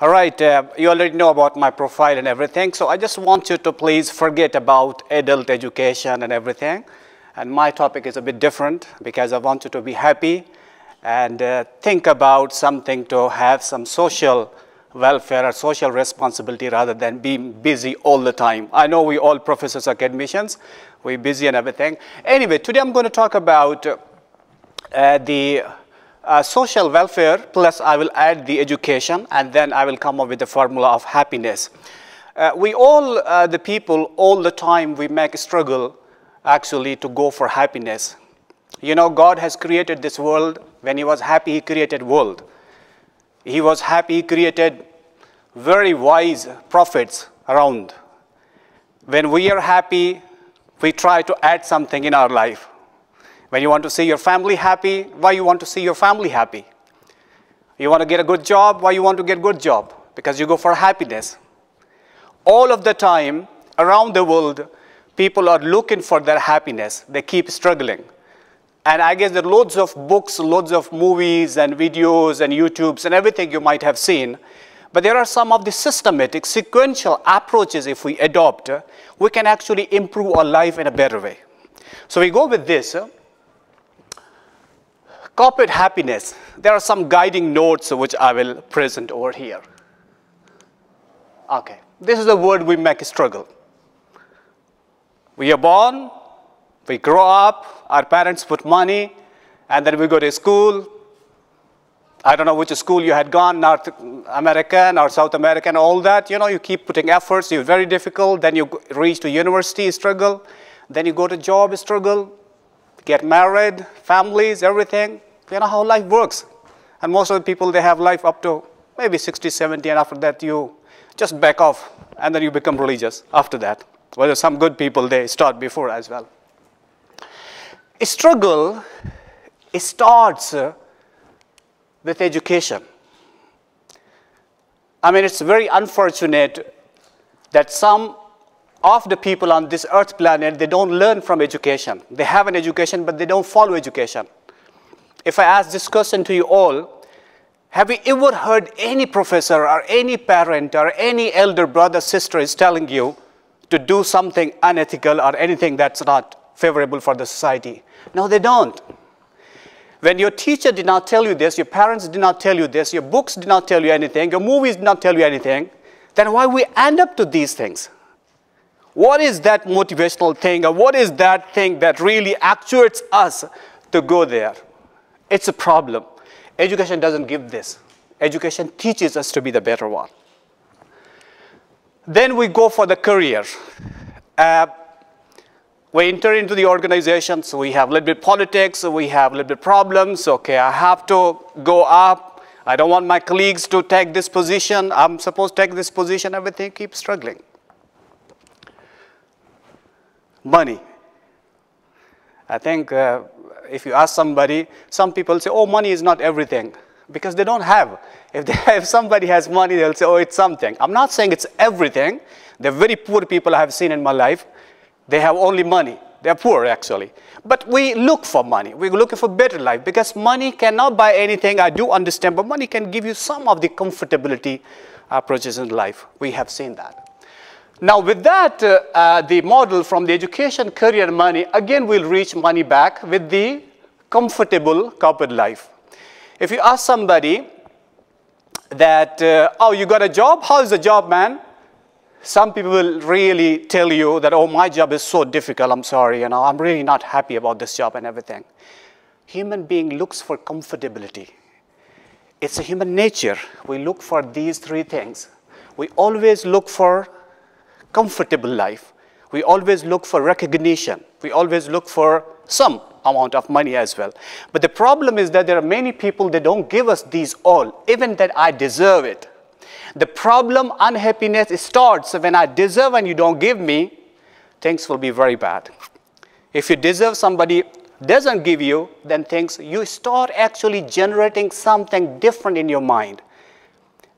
All right, uh, you already know about my profile and everything, so I just want you to please forget about adult education and everything. And my topic is a bit different because I want you to be happy and uh, think about something to have some social welfare or social responsibility rather than being busy all the time. I know we all professors academicians, we're busy and everything. Anyway, today I'm going to talk about uh, the uh, social welfare plus I will add the education and then I will come up with the formula of happiness. Uh, we all, uh, the people, all the time we make a struggle actually to go for happiness. You know, God has created this world. When he was happy, he created world. He was happy, he created very wise prophets around. When we are happy, we try to add something in our life. When you want to see your family happy, why you want to see your family happy? You want to get a good job, why you want to get good job? Because you go for happiness. All of the time, around the world, people are looking for their happiness. They keep struggling. And I guess there are loads of books, loads of movies and videos and YouTubes and everything you might have seen. But there are some of the systematic, sequential approaches if we adopt, we can actually improve our life in a better way. So we go with this. Corporate happiness. There are some guiding notes which I will present over here. Okay, this is the word we make struggle. We are born, we grow up, our parents put money, and then we go to school. I don't know which school you had gone, North American or South American, all that. You know, you keep putting efforts, you're very difficult. Then you reach to university, struggle. Then you go to job, struggle. Get married, families, everything. You know how life works. And most of the people, they have life up to maybe 60, 70, and after that you just back off, and then you become religious after that. Well, some good people, they start before as well. A struggle it starts with education. I mean, it's very unfortunate that some of the people on this earth planet, they don't learn from education. They have an education, but they don't follow education. If I ask this question to you all, have you ever heard any professor or any parent or any elder brother, sister is telling you to do something unethical or anything that's not favorable for the society. No, they don't. When your teacher did not tell you this, your parents did not tell you this, your books did not tell you anything, your movies did not tell you anything, then why we end up to these things? What is that motivational thing or what is that thing that really actuates us to go there? It's a problem. Education doesn't give this. Education teaches us to be the better one. Then we go for the career. Uh, we enter into the organization, so we have a little bit politics, so we have a little bit problems. Okay, I have to go up. I don't want my colleagues to take this position. I'm supposed to take this position. Everything keeps struggling. Money. I think uh, if you ask somebody, some people say, oh, money is not everything because they don't have. If, they, if somebody has money, they'll say, oh, it's something. I'm not saying it's everything. The very poor people I have seen in my life, they have only money. They're poor, actually. But we look for money. We're looking for better life because money cannot buy anything. I do understand, but money can give you some of the comfortability approaches in life. We have seen that. Now, with that, uh, uh, the model from the education, career, money, again, we'll reach money back with the comfortable corporate life. If you ask somebody that, uh, oh, you got a job? How's the job, man? Some people will really tell you that, oh, my job is so difficult, I'm sorry, you know, I'm really not happy about this job and everything. Human being looks for comfortability. It's a human nature. We look for these three things. We always look for comfortable life. We always look for recognition. We always look for some amount of money as well. But the problem is that there are many people that don't give us these all, even that I deserve it. The problem, unhappiness starts when I deserve and you don't give me, things will be very bad. If you deserve somebody doesn't give you, then things, you start actually generating something different in your mind.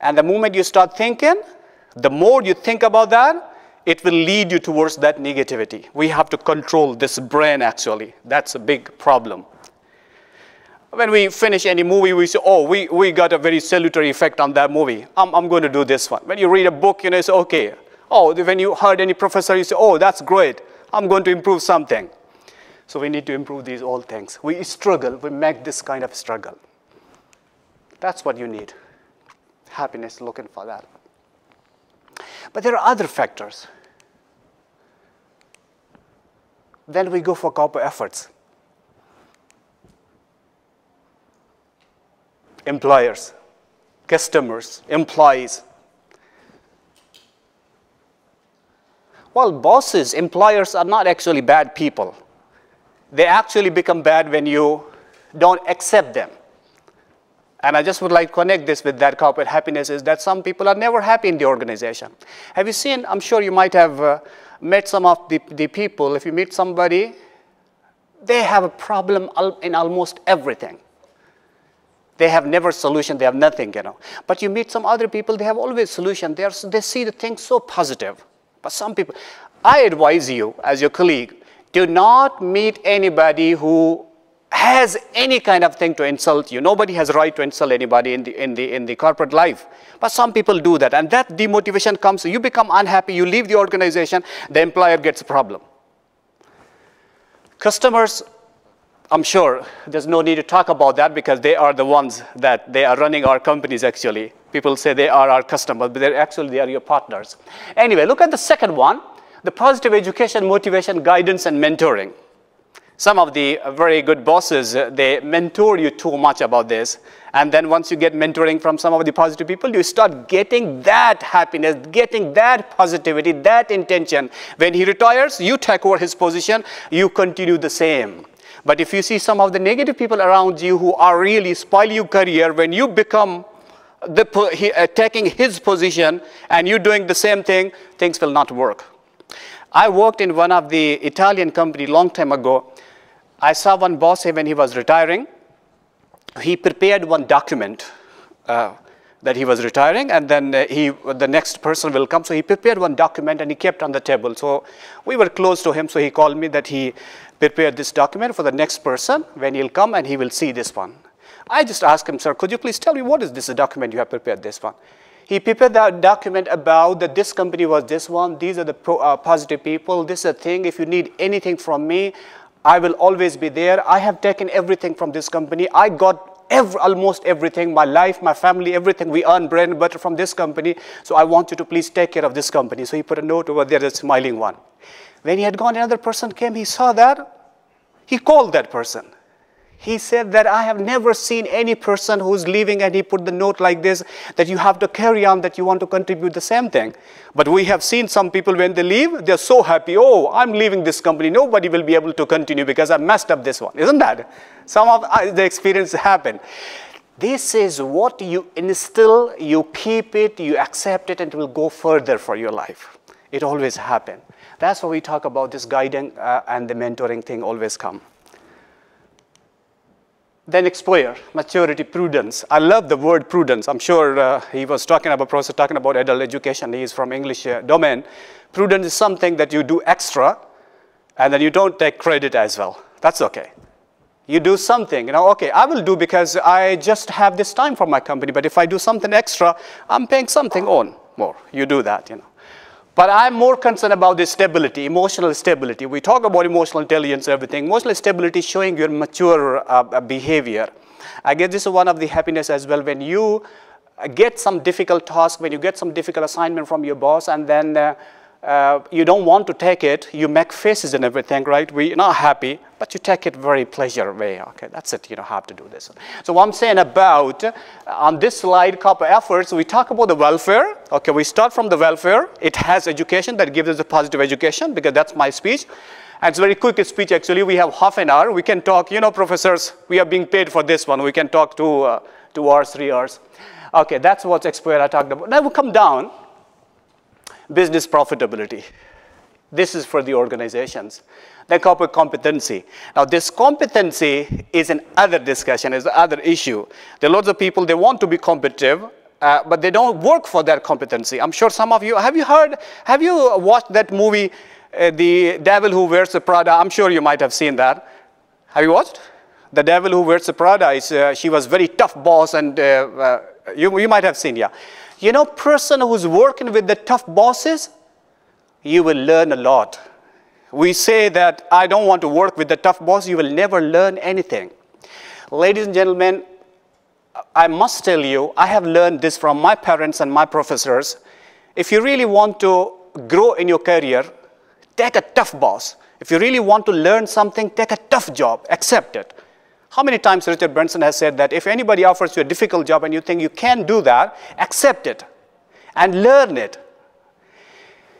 And the moment you start thinking, the more you think about that, it will lead you towards that negativity. We have to control this brain actually. That's a big problem. when we finish any movie, we say, oh, we, we got a very salutary effect on that movie. I'm, I'm going to do this one. When you read a book, you know, say, okay. Oh, when you heard any professor, you say, oh, that's great. I'm going to improve something. So we need to improve these all things. We struggle, we make this kind of struggle. That's what you need. Happiness, looking for that. But there are other factors. Then we go for corporate efforts. Employers, customers, employees. Well, bosses, employers are not actually bad people. They actually become bad when you don't accept them. And I just would like to connect this with that corporate happiness is that some people are never happy in the organization. Have you seen, I'm sure you might have uh, met some of the, the people, if you meet somebody, they have a problem in almost everything. They have never solution, they have nothing, you know. But you meet some other people, they have always solution. They, are, they see the things so positive. But some people, I advise you as your colleague, do not meet anybody who has any kind of thing to insult you. Nobody has right to insult anybody in the, in, the, in the corporate life. But some people do that. And that demotivation comes, you become unhappy, you leave the organization, the employer gets a problem. Customers, I'm sure there's no need to talk about that because they are the ones that they are running our companies actually. People say they are our customers, but they're actually they are your partners. Anyway, look at the second one, the positive education, motivation, guidance, and mentoring some of the very good bosses, uh, they mentor you too much about this. And then once you get mentoring from some of the positive people, you start getting that happiness, getting that positivity, that intention. When he retires, you take over his position, you continue the same. But if you see some of the negative people around you who are really spoil your career, when you become the, he, uh, taking his position and you doing the same thing, things will not work. I worked in one of the Italian company long time ago, I saw one boss when he was retiring. He prepared one document uh, that he was retiring, and then uh, he, the next person will come. So he prepared one document and he kept on the table. So we were close to him, so he called me that he prepared this document for the next person when he'll come and he will see this one. I just asked him, sir, could you please tell me what is this document you have prepared this one? He prepared that document about that this company was this one, these are the pro, uh, positive people, this is a thing, if you need anything from me, I will always be there. I have taken everything from this company. I got every, almost everything, my life, my family, everything. We earn bread and butter from this company. So I want you to please take care of this company. So he put a note over there, the smiling one. When he had gone, another person came, he saw that. He called that person. He said that I have never seen any person who's leaving and he put the note like this that you have to carry on, that you want to contribute the same thing. But we have seen some people when they leave, they're so happy. Oh, I'm leaving this company. Nobody will be able to continue because I messed up this one. Isn't that? Some of uh, the experience happen. This is what you instill, you keep it, you accept it, and it will go further for your life. It always happens. That's why we talk about this guiding uh, and the mentoring thing always come. Then exposure, maturity, prudence. I love the word prudence. I'm sure uh, he was talking about, professor talking about adult education. He is from English uh, domain. Prudence is something that you do extra and then you don't take credit as well. That's okay. You do something, you know, okay, I will do because I just have this time for my company, but if I do something extra, I'm paying something on more. You do that, you know. But I'm more concerned about the stability, emotional stability. We talk about emotional intelligence, everything. Emotional stability showing your mature uh, uh, behavior. I guess this is one of the happiness as well when you get some difficult task, when you get some difficult assignment from your boss, and then uh, uh, you don't want to take it, you make faces and everything, right? We're not happy, but you take it very pleasure way. Okay, that's it, you know, have to do this. So what I'm saying about, on this slide, couple efforts, we talk about the welfare. Okay, we start from the welfare. It has education that gives us a positive education because that's my speech. And it's very quick speech, actually. We have half an hour. We can talk, you know, professors, we are being paid for this one. We can talk two, uh, two hours, three hours. Okay, that's what's explained I talked about. Now we come down business profitability. This is for the organizations. Then corporate competency. Now this competency is another discussion, is another issue. There are lots of people, they want to be competitive, uh, but they don't work for their competency. I'm sure some of you, have you heard, have you watched that movie, uh, The Devil Who Wears the Prada? I'm sure you might have seen that. Have you watched? The devil who wears the Prada, is, uh, she was very tough boss and uh, uh, you, you might have seen, yeah. You know, person who's working with the tough bosses, you will learn a lot. We say that I don't want to work with the tough boss, you will never learn anything. Ladies and gentlemen, I must tell you, I have learned this from my parents and my professors. If you really want to grow in your career, take a tough boss. If you really want to learn something, take a tough job, accept it. How many times Richard Branson has said that if anybody offers you a difficult job and you think you can do that, accept it and learn it.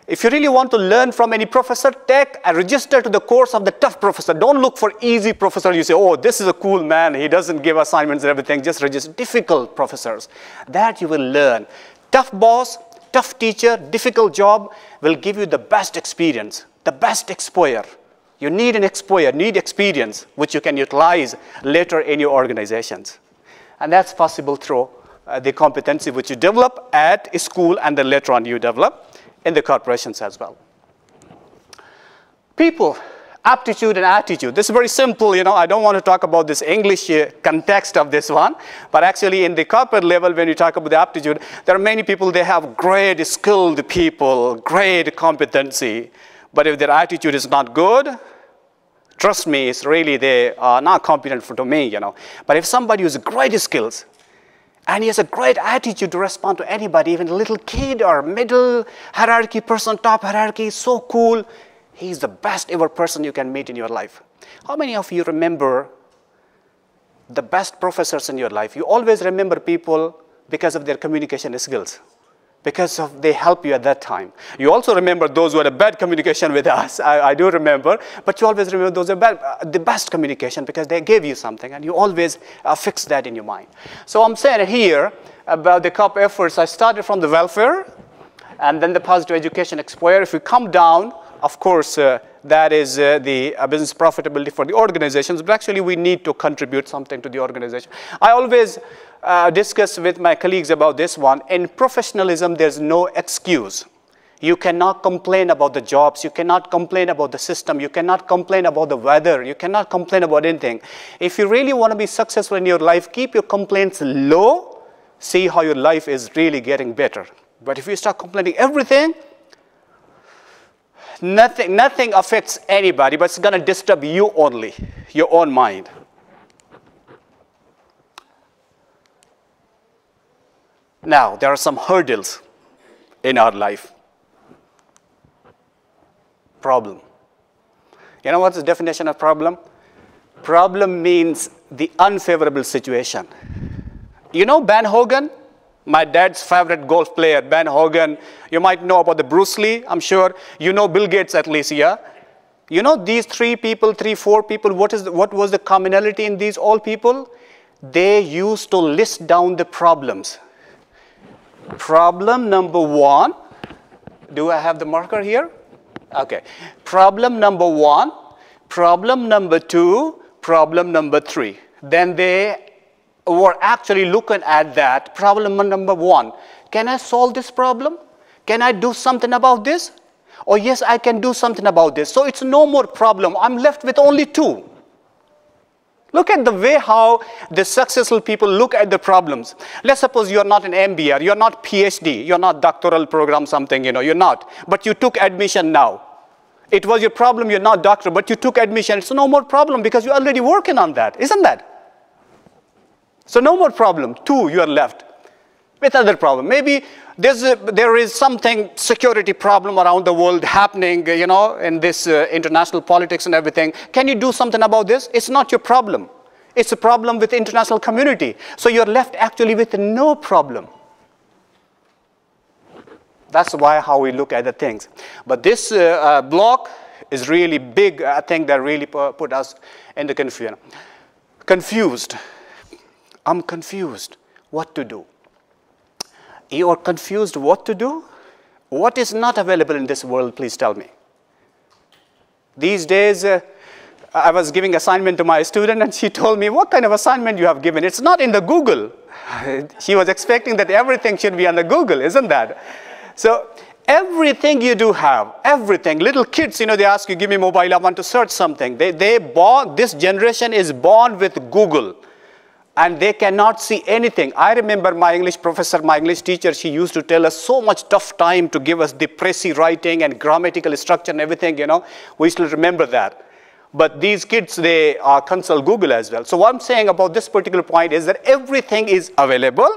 If you really want to learn from any professor, take a register to the course of the tough professor. Don't look for easy professor. You say, oh, this is a cool man. He doesn't give assignments and everything. Just register difficult professors. That you will learn. Tough boss, tough teacher, difficult job will give you the best experience, the best exposure. You need an exposure, need experience, which you can utilize later in your organizations. And that's possible through uh, the competency which you develop at school and then later on you develop in the corporations as well. People, aptitude and attitude. This is very simple, you know, I don't want to talk about this English uh, context of this one, but actually in the corporate level, when you talk about the aptitude, there are many people, they have great skilled people, great competency, but if their attitude is not good, trust me, it's really they are not competent for me, you know. But if somebody who's great skills, and he has a great attitude to respond to anybody, even a little kid or middle hierarchy person, top hierarchy, so cool. He's the best ever person you can meet in your life. How many of you remember the best professors in your life? You always remember people because of their communication skills because of they help you at that time. You also remember those who had a bad communication with us. I, I do remember, but you always remember those are bad, uh, the best communication because they gave you something, and you always uh, fix that in your mind. So I'm saying here about the COP efforts. I started from the welfare, and then the positive education exposure. If we come down, of course, uh, that is uh, the uh, business profitability for the organizations, but actually we need to contribute something to the organization. I always uh, discuss with my colleagues about this one. In professionalism, there's no excuse. You cannot complain about the jobs. You cannot complain about the system. You cannot complain about the weather. You cannot complain about anything. If you really want to be successful in your life, keep your complaints low. See how your life is really getting better. But if you start complaining everything, nothing, nothing affects anybody, but it's going to disturb you only, your own mind. Now, there are some hurdles in our life. Problem. You know what's the definition of problem? Problem means the unfavorable situation. You know Ben Hogan? My dad's favorite golf player, Ben Hogan. You might know about the Bruce Lee, I'm sure. You know Bill Gates at least, yeah? You know these three people, three, four people, what, is the, what was the commonality in these all people? They used to list down the problems. Problem number one, do I have the marker here? Okay. Problem number one, problem number two, problem number three. Then they were actually looking at that problem number one. Can I solve this problem? Can I do something about this? Oh, yes, I can do something about this. So it's no more problem. I'm left with only two. Look at the way how the successful people look at the problems. Let's suppose you're not an MBA, you're not PhD, you're not doctoral program something, you know, you're not. But you took admission now. It was your problem, you're not doctor, but you took admission. It's no more problem because you're already working on that, isn't that? So no more problem. Two, you are left with other problem. Maybe there's a, there is something security problem around the world happening, you know, in this uh, international politics and everything. Can you do something about this? It's not your problem. It's a problem with the international community. So you're left actually with no problem. That's why how we look at the things. But this uh, uh, block is really big. I think that really put us in the confusion. Confused. I'm confused. What to do? you are confused what to do? What is not available in this world, please tell me. These days, uh, I was giving assignment to my student and she told me, what kind of assignment you have given? It's not in the Google. she was expecting that everything should be on the Google, isn't that? So Everything you do have, everything. Little kids, you know, they ask you, give me mobile, I want to search something. They, they born, this generation is born with Google and they cannot see anything. I remember my English professor, my English teacher, she used to tell us so much tough time to give us the précis writing and grammatical structure and everything, you know. We still remember that. But these kids, they uh, consult Google as well. So what I'm saying about this particular point is that everything is available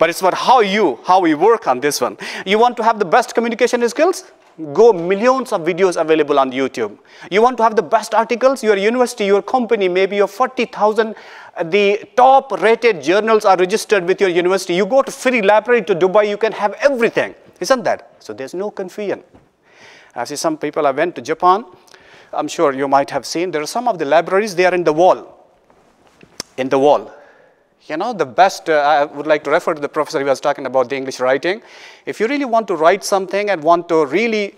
but it's about how you, how we work on this one. You want to have the best communication skills? Go millions of videos available on YouTube. You want to have the best articles? Your university, your company, maybe your 40,000, uh, the top rated journals are registered with your university. You go to free library to Dubai, you can have everything. Isn't that? So there's no confusion. I see some people, I went to Japan. I'm sure you might have seen, there are some of the libraries, they are in the wall. In the wall. You know, the best, uh, I would like to refer to the professor who was talking about the English writing. If you really want to write something and want to really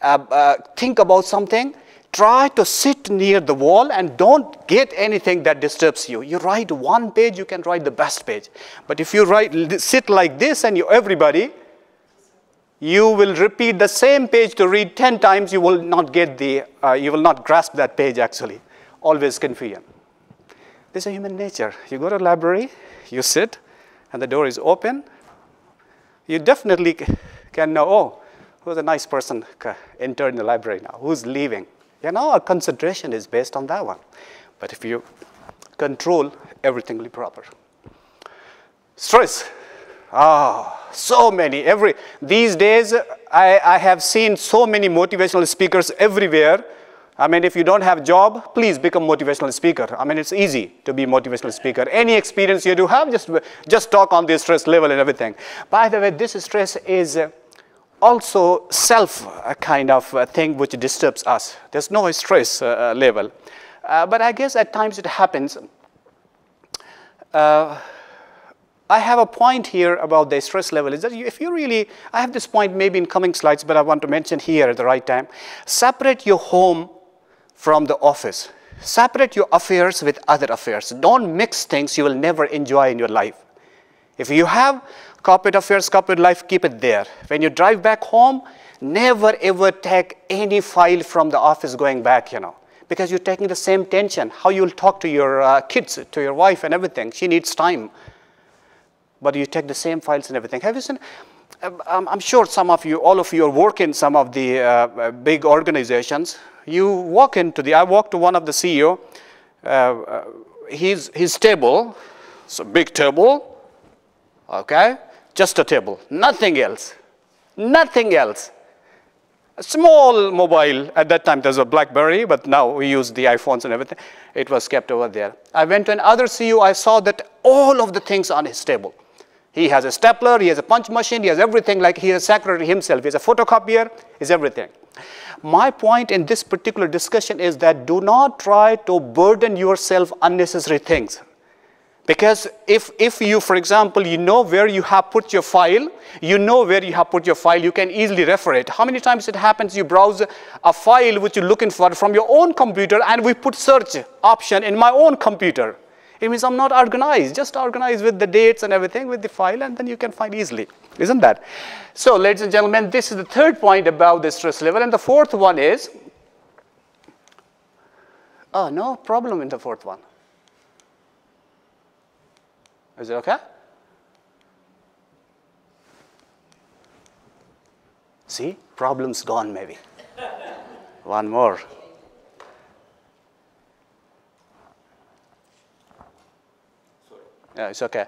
uh, uh, think about something, try to sit near the wall and don't get anything that disturbs you. You write one page, you can write the best page. But if you write, sit like this and you, everybody, you will repeat the same page to read 10 times, you will not get the, uh, you will not grasp that page actually. Always confusion. This is human nature. You go to library, you sit, and the door is open. You definitely can know, oh, who's a nice person entered the library now? Who's leaving? You know, our concentration is based on that one. But if you control, everything proper. Stress. Ah, oh, so many. Every these days, I, I have seen so many motivational speakers everywhere I mean, if you don't have a job, please become motivational speaker. I mean, it's easy to be motivational speaker. Any experience you do have, just, just talk on the stress level and everything. By the way, this stress is also self kind of thing which disturbs us. There's no stress uh, level. Uh, but I guess at times it happens. Uh, I have a point here about the stress level is that if you really, I have this point maybe in coming slides, but I want to mention here at the right time. Separate your home from the office. Separate your affairs with other affairs. Don't mix things you will never enjoy in your life. If you have corporate affairs, corporate life, keep it there. When you drive back home, never ever take any file from the office going back, you know, because you're taking the same tension. How you'll talk to your uh, kids, to your wife and everything. She needs time. But you take the same files and everything. Have you seen? Um, I'm sure some of you, all of you are working some of the uh, uh, big organizations you walk into the, I walked to one of the CEO, uh, uh, his, his table, it's a big table, okay? Just a table, nothing else, nothing else. A small mobile, at that time there was a BlackBerry, but now we use the iPhones and everything. It was kept over there. I went to another CEO, I saw that all of the things on his table. He has a stapler, he has a punch machine, he has everything like he has a secretary himself. He has a photocopier, has everything. My point in this particular discussion is that do not try to burden yourself unnecessary things. Because if, if you, for example, you know where you have put your file, you know where you have put your file, you can easily refer it. How many times it happens you browse a file which you're looking for from your own computer and we put search option in my own computer. It means I'm not organized. Just organize with the dates and everything with the file, and then you can find easily. Isn't that? So, ladies and gentlemen, this is the third point about the stress level. And the fourth one is, oh, no problem in the fourth one. Is it okay? See, problem's gone maybe. one more. Yeah, it's okay.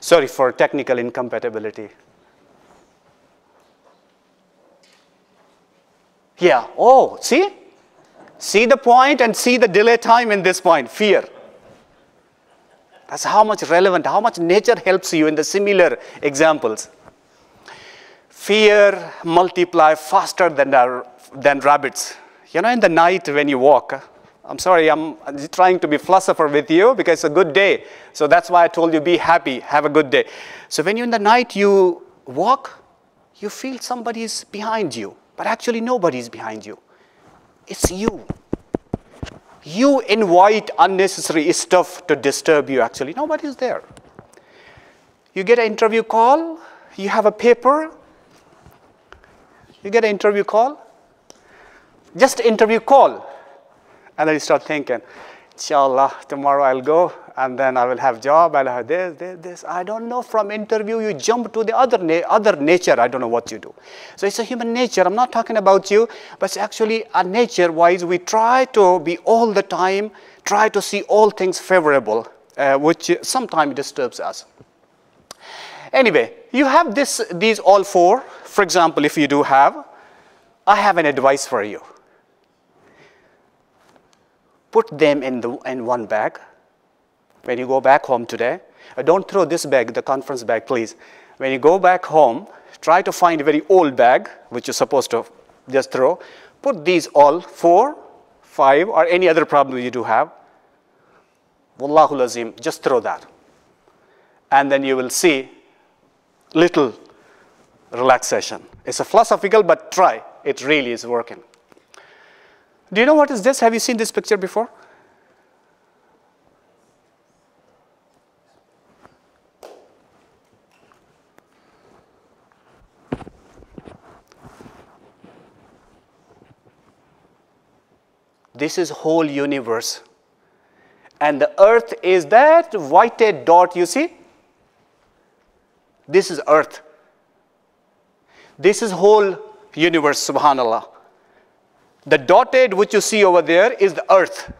Sorry for technical incompatibility. Yeah, oh, see? See the point and see the delay time in this point, fear. That's how much relevant, how much nature helps you in the similar examples. Fear multiply faster than, uh, than rabbits. You know, in the night when you walk, I'm sorry, I'm trying to be philosopher with you because it's a good day. So that's why I told you be happy, have a good day. So when you in the night you walk, you feel somebody is behind you, but actually nobody is behind you. It's you. You invite unnecessary stuff to disturb you actually. Nobody is there. You get an interview call, you have a paper, you get an interview call, just interview call. And then you start thinking, inshallah, tomorrow I'll go and then I will have job, I'll have this, this, this. I don't know, from interview you jump to the other, na other nature, I don't know what you do. So it's a human nature, I'm not talking about you, but actually a nature-wise, we try to be all the time, try to see all things favorable, uh, which sometimes disturbs us. Anyway, you have this, these all four. For example, if you do have, I have an advice for you. Put them in, the, in one bag when you go back home today. Uh, don't throw this bag, the conference bag, please. When you go back home, try to find a very old bag, which you're supposed to just throw. Put these all, four, five, or any other problem you do have. Wallahu lazim, just throw that. And then you will see little relaxation. It's a philosophical, but try. It really is working. Do you know what is this? Have you seen this picture before? This is whole universe. And the earth is that whited dot you see? This is earth. This is whole universe, subhanallah. The dotted which you see over there is the earth.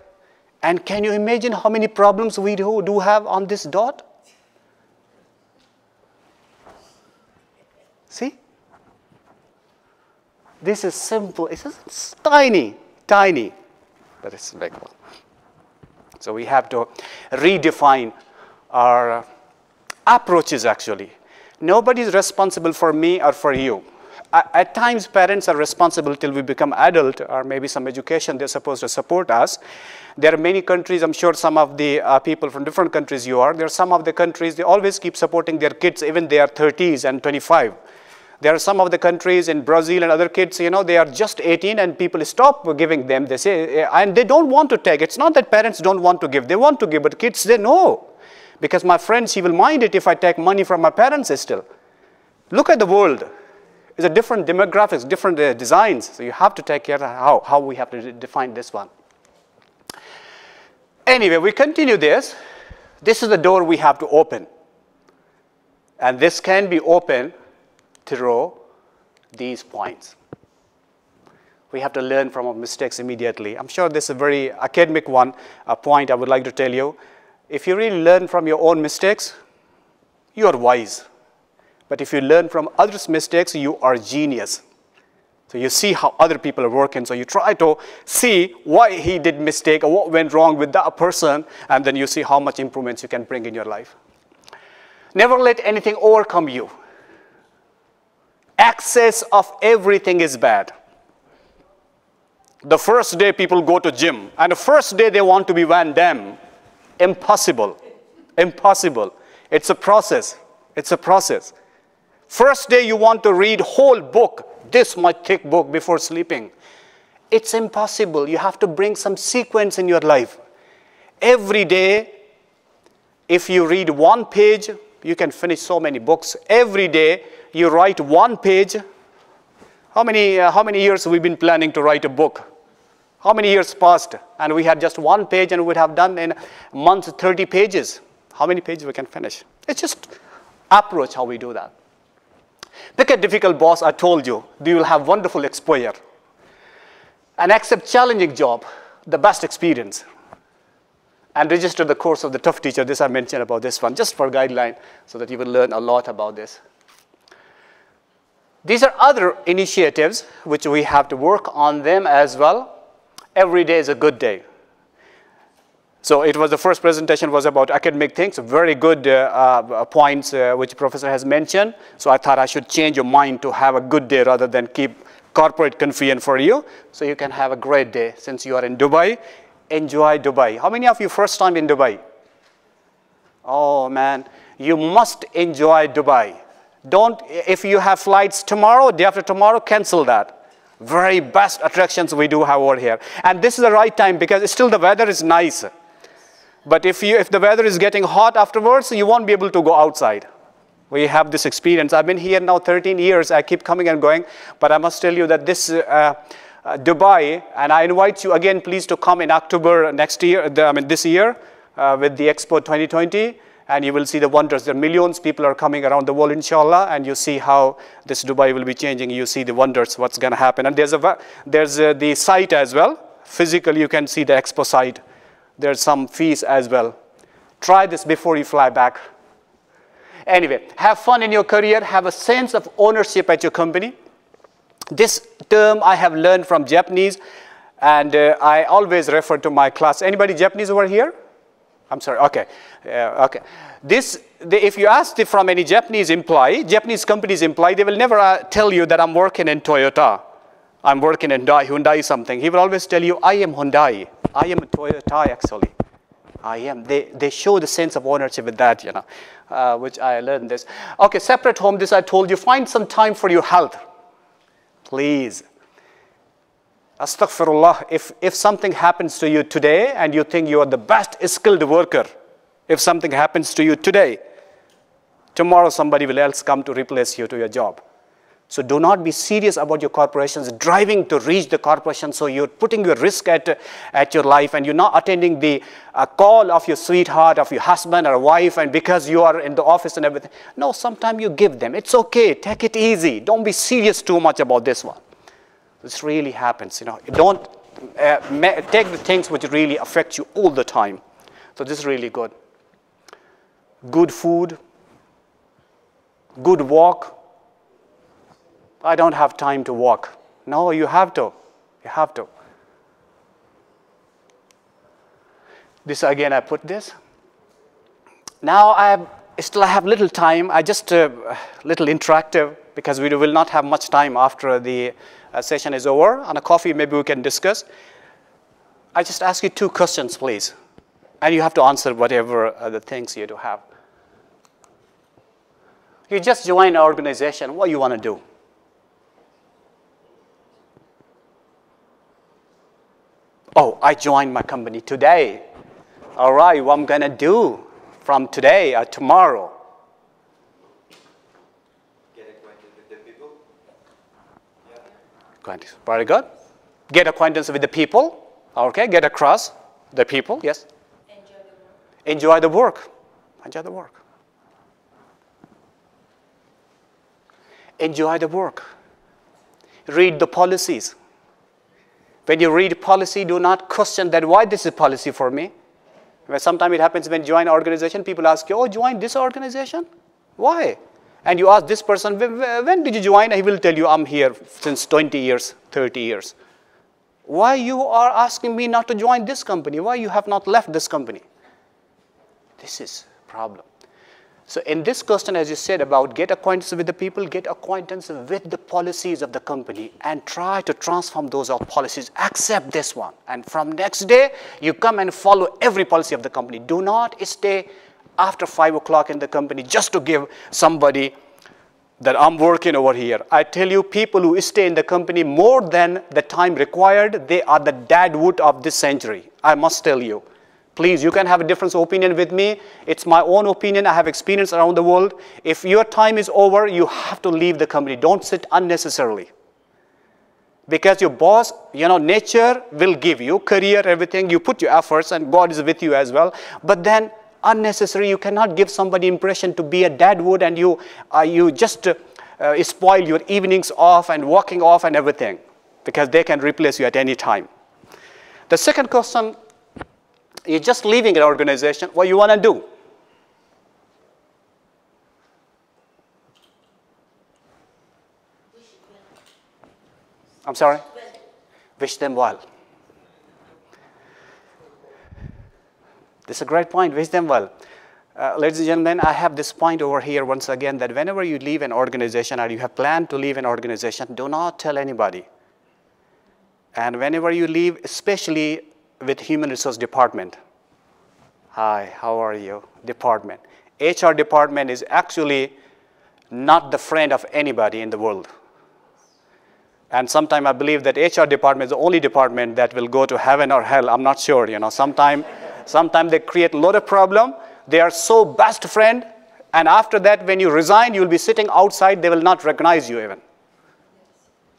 And can you imagine how many problems we do, do have on this dot? See? This is simple. It's tiny, tiny, but it's big. one. So we have to redefine our approaches actually. Nobody is responsible for me or for you. At times, parents are responsible till we become adult or maybe some education they're supposed to support us. There are many countries, I'm sure some of the uh, people from different countries you are, there are some of the countries, they always keep supporting their kids even they are 30s and 25. There are some of the countries in Brazil and other kids, you know, they are just 18 and people stop giving them. They say, and they don't want to take. It's not that parents don't want to give. They want to give, but kids, they know. Because my friend, she will mind it if I take money from my parents still. Look at the world. It's a different demographics, different uh, designs. So you have to take care of how, how we have to define this one. Anyway, we continue this. This is the door we have to open. And this can be open through these points. We have to learn from our mistakes immediately. I'm sure this is a very academic one, a point I would like to tell you. If you really learn from your own mistakes, you are wise. But if you learn from others' mistakes, you are genius. So you see how other people are working. So you try to see why he did mistake or what went wrong with that person, and then you see how much improvements you can bring in your life. Never let anything overcome you. Access of everything is bad. The first day people go to gym, and the first day they want to be Van Damme. Impossible. Impossible. It's a process. It's a process. First day you want to read whole book, this much thick book before sleeping. It's impossible. You have to bring some sequence in your life. Every day, if you read one page, you can finish so many books. Every day, you write one page. How many, uh, how many years we've been planning to write a book? How many years passed? And we had just one page and we would have done in a month 30 pages. How many pages we can finish? It's just approach how we do that. Pick a difficult boss, I told you, you will have wonderful exposure. And accept challenging job, the best experience. And register the course of the tough teacher, this I mentioned about this one, just for guideline, so that you will learn a lot about this. These are other initiatives which we have to work on them as well every day is a good day. So it was the first presentation was about academic things, very good uh, uh, points uh, which professor has mentioned. So I thought I should change your mind to have a good day rather than keep corporate confusion for you. So you can have a great day since you are in Dubai. Enjoy Dubai. How many of you first time in Dubai? Oh man, you must enjoy Dubai. Don't, if you have flights tomorrow, day after tomorrow, cancel that very best attractions we do have over here. And this is the right time because still the weather is nice. But if, you, if the weather is getting hot afterwards, you won't be able to go outside. We have this experience. I've been here now 13 years. I keep coming and going. But I must tell you that this uh, uh, Dubai, and I invite you again, please, to come in October next year, the, I mean, this year uh, with the Expo 2020 and you will see the wonders. There are millions of people are coming around the world, inshallah, and you see how this Dubai will be changing. You see the wonders, what's going to happen. And there's, a, there's a, the site as well. Physically, you can see the expo site. There's some fees as well. Try this before you fly back. Anyway, have fun in your career. Have a sense of ownership at your company. This term I have learned from Japanese, and uh, I always refer to my class. Anybody Japanese over here? I'm sorry, okay. Uh, okay. This, the, if you ask the, from any Japanese employee, Japanese companies employee, they will never uh, tell you that I'm working in Toyota. I'm working in Hyundai something. He will always tell you, I am Hyundai. I am a Toyota actually. I am. They, they show the sense of ownership with that, you know, uh, which I learned this. Okay, separate home, this I told you, find some time for your health. Please. Astaghfirullah, if, if something happens to you today and you think you are the best skilled worker, if something happens to you today, tomorrow somebody will else come to replace you to your job. So do not be serious about your corporations driving to reach the corporation. So you're putting your risk at, at your life and you're not attending the uh, call of your sweetheart, of your husband or wife, and because you are in the office and everything. No, sometimes you give them. It's okay. Take it easy. Don't be serious too much about this one. This really happens. You know, don't uh, take the things which really affect you all the time. So this is really good. Good food, good walk. I don't have time to walk. No, you have to. You have to. This again, I put this. Now I still I have little time. I just uh, little interactive because we will not have much time after the uh, session is over. On a coffee, maybe we can discuss. I just ask you two questions, please. And you have to answer whatever uh, the things you do have. You just join an organization. What you want to do? Oh, I joined my company today. All right, what I'm going to do from today or tomorrow? Get acquainted with the people. Yeah. Acquaintance. Very good. Get acquaintance with the people. Okay, get across the people. Yes. Enjoy the work. Enjoy the work. Enjoy the work. Enjoy the work. Read the policies. When you read policy, do not question that why this is policy for me. Sometimes it happens when you join organization, people ask you, oh, join this organization? Why? and you ask this person, when did you join? He will tell you, I'm here since 20 years, 30 years. Why you are asking me not to join this company? Why you have not left this company? This is problem. So in this question, as you said about get acquaintance with the people, get acquaintance with the policies of the company and try to transform those policies. Accept this one. And from next day, you come and follow every policy of the company. Do not stay after 5 o'clock in the company just to give somebody that I'm working over here. I tell you, people who stay in the company more than the time required, they are the deadwood of this century. I must tell you. Please, you can have a different opinion with me. It's my own opinion. I have experience around the world. If your time is over, you have to leave the company. Don't sit unnecessarily. Because your boss, you know, nature will give you career, everything. You put your efforts and God is with you as well. But then unnecessary. You cannot give somebody impression to be a deadwood and you, uh, you just uh, uh, spoil your evenings off and walking off and everything because they can replace you at any time. The second question, you're just leaving an organization, what you want to do? I'm sorry? Wish them well. This is a great point. Wish them well. Uh, ladies and gentlemen, I have this point over here once again that whenever you leave an organization or you have planned to leave an organization, do not tell anybody. And whenever you leave, especially with human resource department, hi, how are you, department. HR department is actually not the friend of anybody in the world. And sometimes I believe that HR department is the only department that will go to heaven or hell. I'm not sure, you know. Sometimes Sometimes they create a lot of problem. They are so best friend. And after that, when you resign, you'll be sitting outside. They will not recognize you even.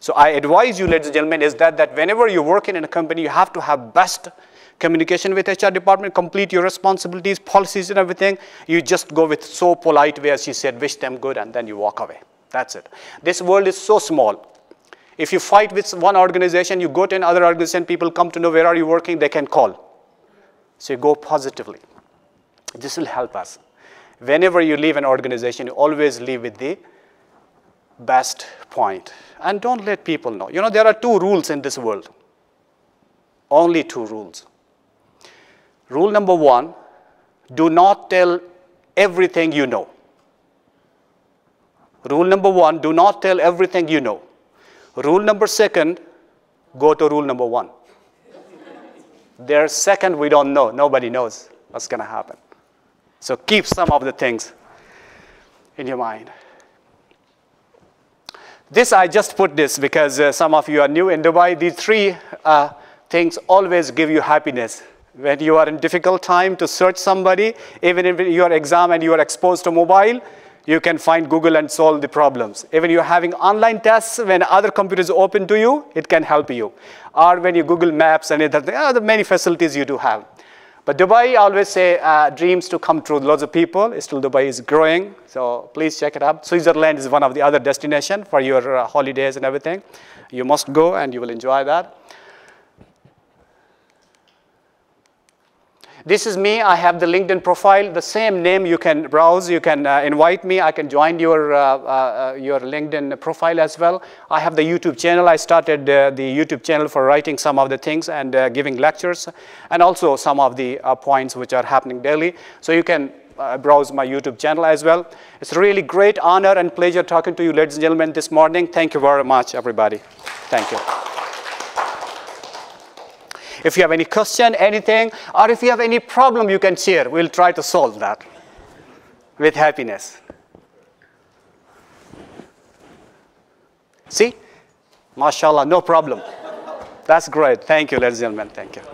So I advise you, ladies and gentlemen, is that, that whenever you're working in a company, you have to have best communication with HR department, complete your responsibilities, policies and everything. You just go with so polite way, as she said, wish them good, and then you walk away. That's it. This world is so small. If you fight with one organization, you go to another organization, people come to know where are you working, they can call. So you go positively. This will help us. Whenever you leave an organization, you always leave with the best point. And don't let people know. You know, there are two rules in this world. Only two rules. Rule number one do not tell everything you know. Rule number one do not tell everything you know. Rule number second go to rule number one. There's second, we don't know. Nobody knows what's going to happen. So keep some of the things in your mind. This, I just put this because uh, some of you are new in Dubai. These three uh, things always give you happiness. When you are in difficult time to search somebody, even if your exam and you are exposed to mobile, you can find Google and solve the problems. Even you're having online tests, when other computers open to you, it can help you. Or when you Google Maps and other, uh, the many facilities you do have. But Dubai, I always say, uh, dreams to come true. Lots of people. Still, Dubai is growing. So please check it out. Switzerland is one of the other destinations for your uh, holidays and everything. You must go and you will enjoy that. This is me. I have the LinkedIn profile. The same name you can browse. You can uh, invite me. I can join your, uh, uh, your LinkedIn profile as well. I have the YouTube channel. I started uh, the YouTube channel for writing some of the things and uh, giving lectures and also some of the uh, points which are happening daily. So you can browse my YouTube channel as well. It's a really great honor and pleasure talking to you, ladies and gentlemen, this morning. Thank you very much, everybody. Thank you. If you have any question, anything, or if you have any problem you can share, we'll try to solve that with happiness. See? MashaAllah, no problem. That's great. Thank you, ladies and gentlemen. Thank you.